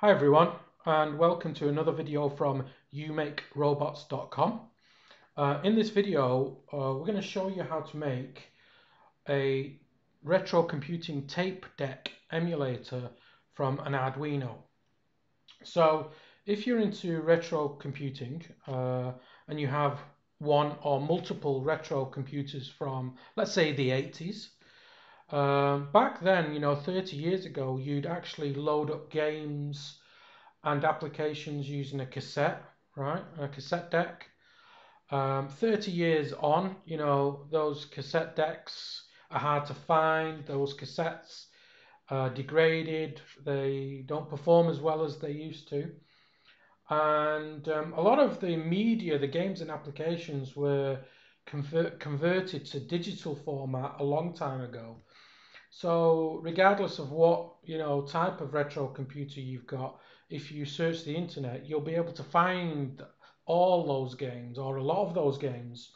Hi everyone and welcome to another video from youmakerobots.com. Uh, in this video uh, we're going to show you how to make a retro computing tape deck emulator from an Arduino. So if you're into retro computing uh, and you have one or multiple retro computers from let's say the 80s um, back then, you know, 30 years ago, you'd actually load up games and applications using a cassette, right? A cassette deck. Um, 30 years on, you know, those cassette decks are hard to find. Those cassettes are degraded. They don't perform as well as they used to. And um, a lot of the media, the games and applications were convert, converted to digital format a long time ago. So regardless of what you know type of retro computer you've got, if you search the internet, you'll be able to find all those games or a lot of those games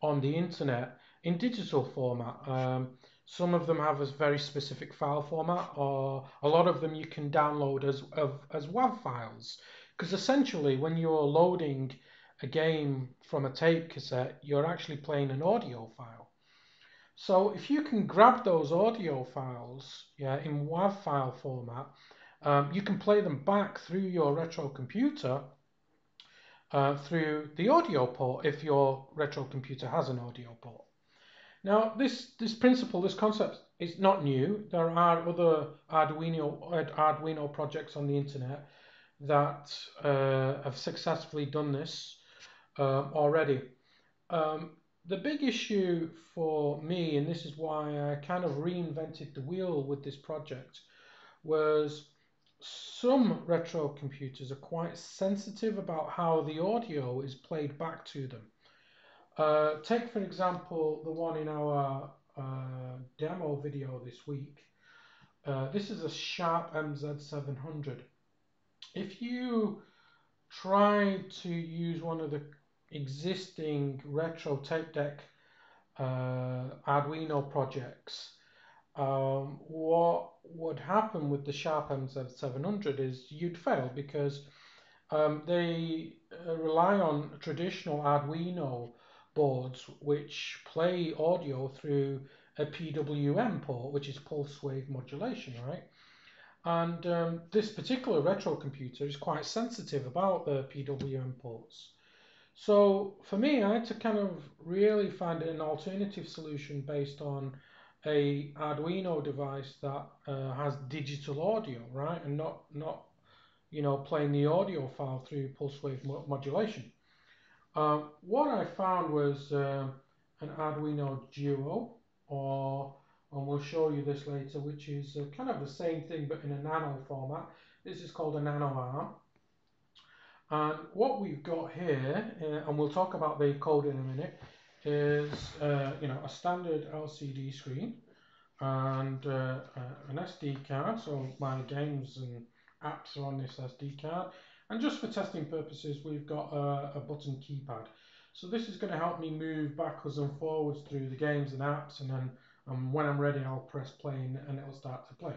on the internet in digital format. Um, some of them have a very specific file format, or a lot of them you can download as as WAV files. Because essentially, when you're loading a game from a tape cassette, you're actually playing an audio file. So if you can grab those audio files yeah, in WAV file format, um, you can play them back through your retro computer uh, through the audio port if your retro computer has an audio port. Now this, this principle, this concept is not new. There are other Arduino, Arduino projects on the internet that uh, have successfully done this uh, already. Um, the big issue for me, and this is why I kind of reinvented the wheel with this project, was some retro computers are quite sensitive about how the audio is played back to them. Uh, take, for example, the one in our uh, demo video this week. Uh, this is a Sharp MZ700. If you try to use one of the existing retro tape deck uh, Arduino projects, um, what would happen with the Sharp MZ700 is you'd fail because um, they uh, rely on traditional Arduino boards which play audio through a PWM port, which is pulse wave modulation, right? And um, this particular retro computer is quite sensitive about the PWM ports. So for me, I had to kind of really find an alternative solution based on a Arduino device that uh, has digital audio, right, and not not you know playing the audio file through pulse wave mo modulation. Uh, what I found was uh, an Arduino Duo, or and we'll show you this later, which is uh, kind of the same thing but in a nano format. This is called a nano arm. And what we've got here, uh, and we'll talk about the code in a minute, is uh, you know a standard LCD screen and uh, uh an SD card. So my games and apps are on this SD card. And just for testing purposes, we've got a, a button keypad. So this is going to help me move backwards and forwards through the games and apps, and then um, when I'm ready, I'll press play and it'll start to play.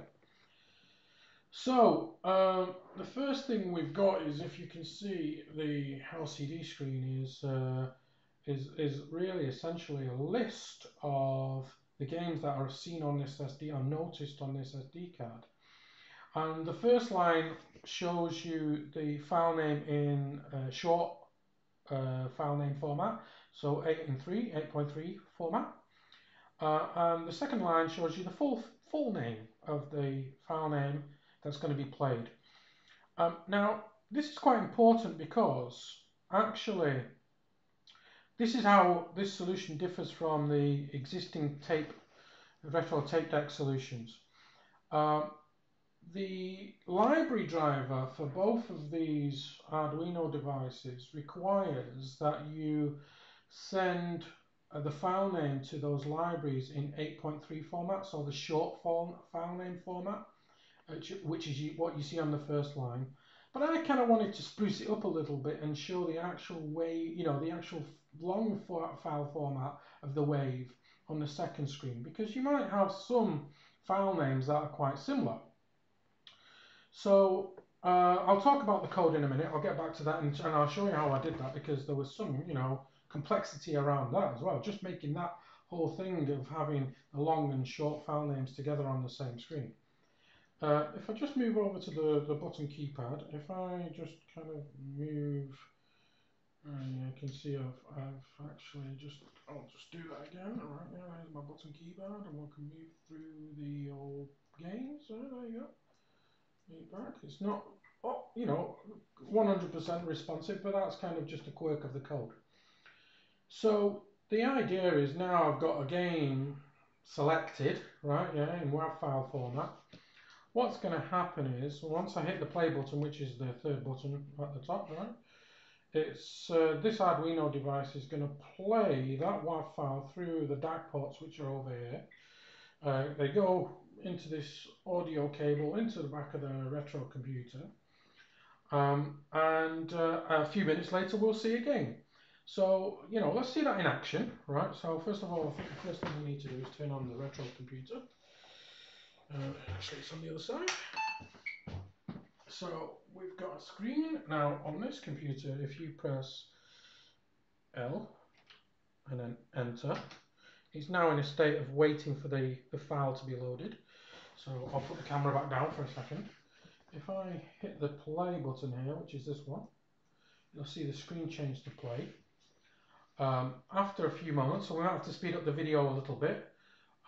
So um, the first thing we've got is if you can see the LCD screen is uh, is is really essentially a list of the games that are seen on this SD are noticed on this SD card. And the first line shows you the file name in uh, short uh, file name format, so 8 and 3, 8.3 format. Uh, and the second line shows you the full full name of the file name that's going to be played. Um, now, this is quite important because actually this is how this solution differs from the existing tape retro tape deck solutions. Um, the library driver for both of these Arduino devices requires that you send uh, the file name to those libraries in 8.3 format, so the short form file name format which is what you see on the first line. But I kind of wanted to spruce it up a little bit and show the actual way, you know, the actual long file format of the wave on the second screen because you might have some file names that are quite similar. So uh, I'll talk about the code in a minute. I'll get back to that and, and I'll show you how I did that because there was some, you know, complexity around that as well. Just making that whole thing of having the long and short file names together on the same screen. Uh, if I just move over to the, the button keypad, if I just kind of move, uh, you can see I've, I've actually just, I'll just do that again. All right, there's my button keypad and we can move through the old games. So there you go. Move back. It's not, oh, you know, 100% responsive, but that's kind of just a quirk of the code. So the idea is now I've got a game selected, right, yeah, in WAV file format what's going to happen is once I hit the play button, which is the third button at the top, right? It's uh, this Arduino device is going to play that WAV file through the DAC ports, which are over here. Uh, they go into this audio cable into the back of the retro computer, um, and uh, a few minutes later we'll see a game. So you know, let's see that in action, right? So first of all, I think the first thing we need to do is turn on the retro computer. Uh, actually, it's on the other side. So we've got a screen. Now on this computer, if you press L and then enter, it's now in a state of waiting for the, the file to be loaded. So I'll put the camera back down for a second. If I hit the play button here, which is this one, you'll see the screen change to play. Um, after a few moments, so we might have to speed up the video a little bit,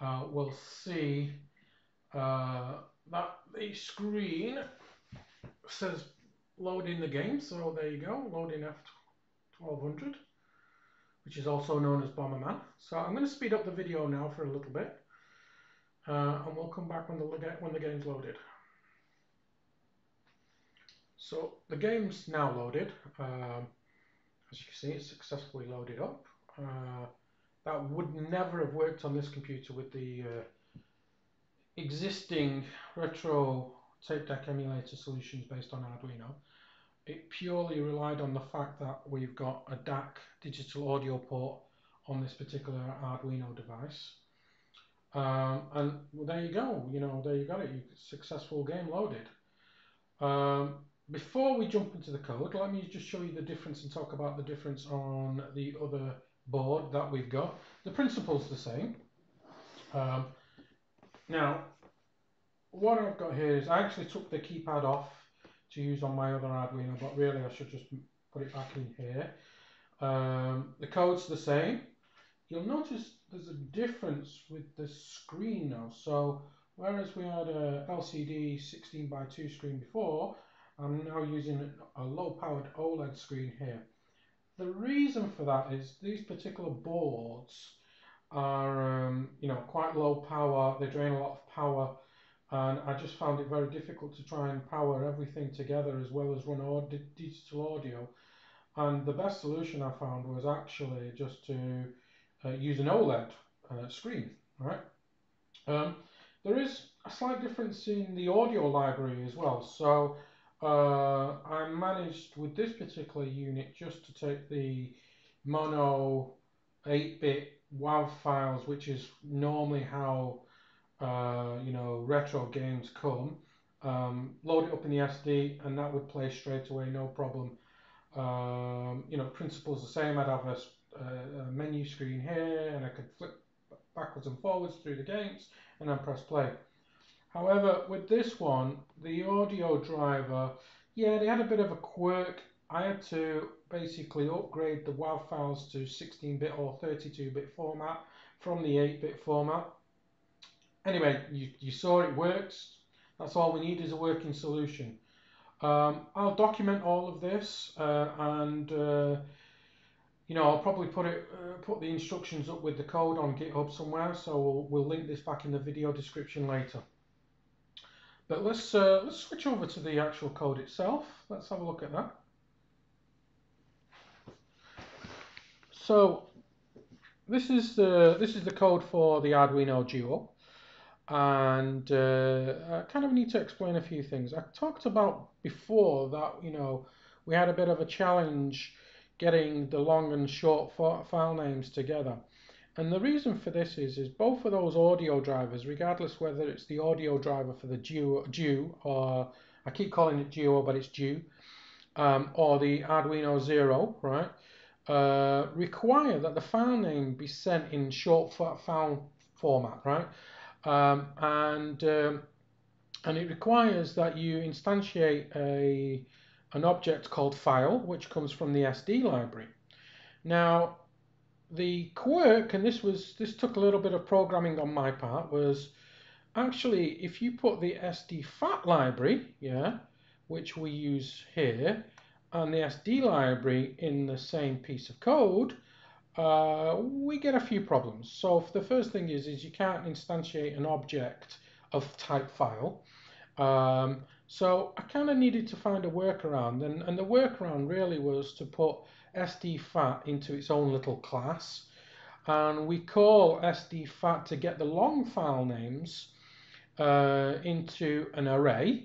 uh, we'll see uh, that the screen says loading the game, so there you go, loading F1200, which is also known as Bomberman. So I'm going to speed up the video now for a little bit, uh, and we'll come back when the, when the game's loaded. So the game's now loaded. Um, as you can see, it's successfully loaded up. Uh, that would never have worked on this computer with the uh, existing retro tape deck emulator solutions based on Arduino. It purely relied on the fact that we've got a DAC digital audio port on this particular Arduino device. Um, and well, there you go, you know, there you got it, you successful game loaded. Um, before we jump into the code, let me just show you the difference and talk about the difference on the other board that we've got. The principle's the same. Um, now, what I've got here is I actually took the keypad off to use on my other Arduino, but really I should just put it back in here. Um, the code's the same. You'll notice there's a difference with the screen now. So whereas we had a LCD 16 by 2 screen before, I'm now using a low powered OLED screen here. The reason for that is these particular boards are um, you know quite low power. They drain a lot of power, and I just found it very difficult to try and power everything together as well as run aud digital audio. And the best solution I found was actually just to uh, use an OLED uh, screen, right? Um, there is a slight difference in the audio library as well. So uh, I managed with this particular unit just to take the mono 8-bit WAV files, which is normally how uh, you know retro games come. Um, load it up in the SD, and that would play straight away, no problem. Um, you know, principle's the same. I'd have a, a, menu screen here, and I could flip backwards and forwards through the games, and then press play. However, with this one, the audio driver, yeah, they had a bit of a quirk. I had to basically upgrade the WAV files to 16-bit or 32-bit format from the 8-bit format. Anyway, you, you saw it works. That's all we need is a working solution. Um, I'll document all of this uh, and uh, you know I'll probably put it uh, put the instructions up with the code on GitHub somewhere so we'll, we'll link this back in the video description later. But let's uh, let's switch over to the actual code itself. Let's have a look at that. So this is the this is the code for the Arduino Duo, and uh, I kind of need to explain a few things. I talked about before that you know we had a bit of a challenge getting the long and short file names together. And the reason for this is, is both of those audio drivers, regardless whether it's the audio driver for the DUE, or I keep calling it Geo, but it's Due, um, or the Arduino Zero, right, uh, require that the file name be sent in short file format, right, um, and um, and it requires that you instantiate a an object called file, which comes from the SD library. Now, the quirk, and this was this took a little bit of programming on my part, was actually if you put the SD FAT library, yeah, which we use here, and the SD library in the same piece of code, uh, we get a few problems. So the first thing is, is you can't instantiate an object of type file. Um, so I kind of needed to find a workaround, and, and the workaround really was to put SDFAT into its own little class, and we call SDFAT to get the long file names uh, into an array,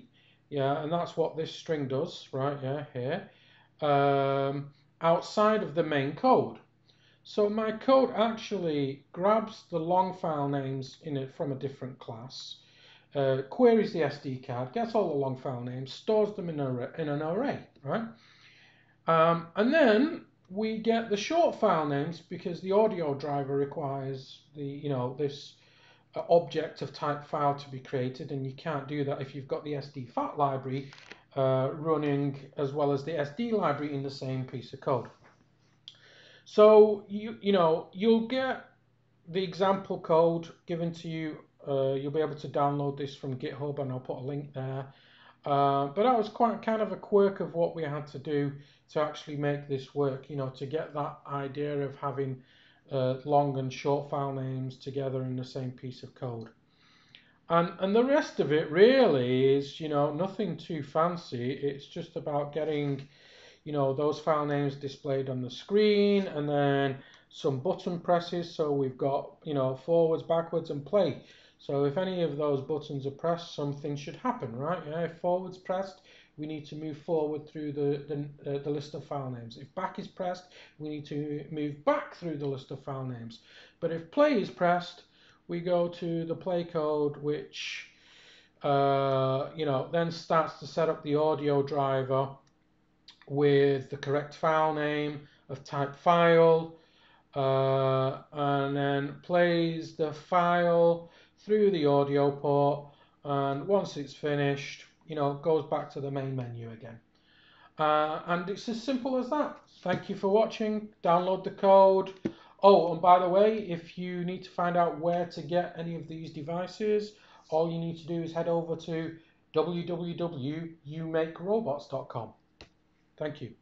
yeah, and that's what this string does, right, yeah, here, um, outside of the main code. So my code actually grabs the long file names in it from a different class, uh, queries the SD card, gets all the long file names, stores them in, a, in an array, right? Um, and then we get the short file names because the audio driver requires the, you know, this uh, object of type file to be created, and you can't do that if you've got the SD FAT library uh, running as well as the SD library in the same piece of code. So you you know you'll get the example code given to you. Uh, you'll be able to download this from GitHub, and I'll put a link there. Uh, but that was quite kind of a quirk of what we had to do to actually make this work. You know, to get that idea of having uh, long and short file names together in the same piece of code. And and the rest of it really is you know nothing too fancy. It's just about getting you know, those file names displayed on the screen and then some button presses. So we've got, you know, forwards, backwards and play. So if any of those buttons are pressed, something should happen, right? Yeah, if forwards pressed, we need to move forward through the, the, uh, the list of file names. If back is pressed, we need to move back through the list of file names. But if play is pressed, we go to the play code, which, uh, you know, then starts to set up the audio driver with the correct file name of type file uh, and then plays the file through the audio port. And once it's finished you know goes back to the main menu again. Uh, and it's as simple as that. Thank you for watching. Download the code. Oh and by the way if you need to find out where to get any of these devices all you need to do is head over to www.youmakerobots.com Thank you.